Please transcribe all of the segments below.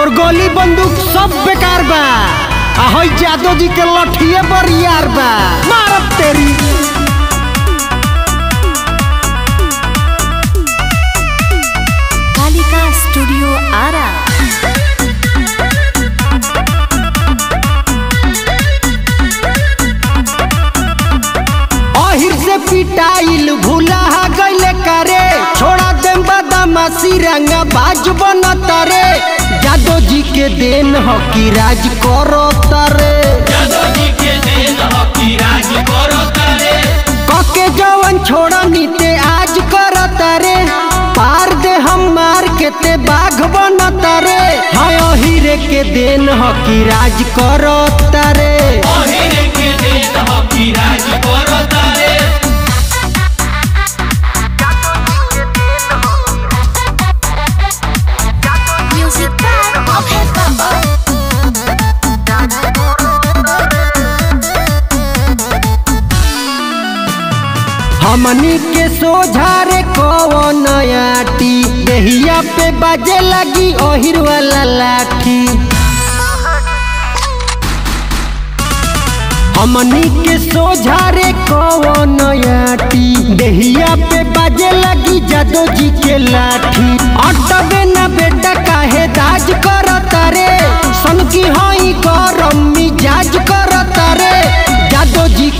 तोर गोली बंदूक सब बेकार बा आ हई जादव जी के लठिए पर यार बा मारब तेरी कालिका स्टूडियो आरा पिटाइल भूला गईले करे छोड़ा दे बदमाशी रंगा बाज बनता रे जादव जी के देन हो कि राज करो तारे। कके जवन छोड़ा नीते आज करो तारे। पार दे हम मार के ते बाघ बन तारे। हाय हीरे के देन हो कि राज करो रे हमनी के सोझारे नया आटी देहिया पे बजे लगी ओहिर वाला लाठी। हमनी के सोझारे नया आटी देहिया पे बजे लगी जादो जी के लाठी।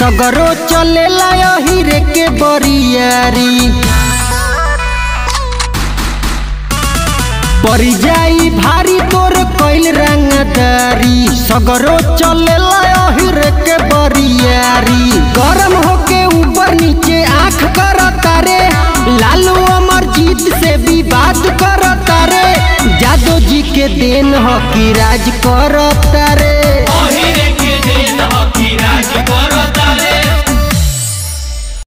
सगरो चलेला हीरे के बरियारी। परी जाई भारी तोर कैल रंगदारी। सगरो चलेला हीरे के बरियारी। गरम होके ऊपर नीचे आँख करता रे लालू अमर जीत से विवाद करता रे जादव जी के देन हो कि राज करता रे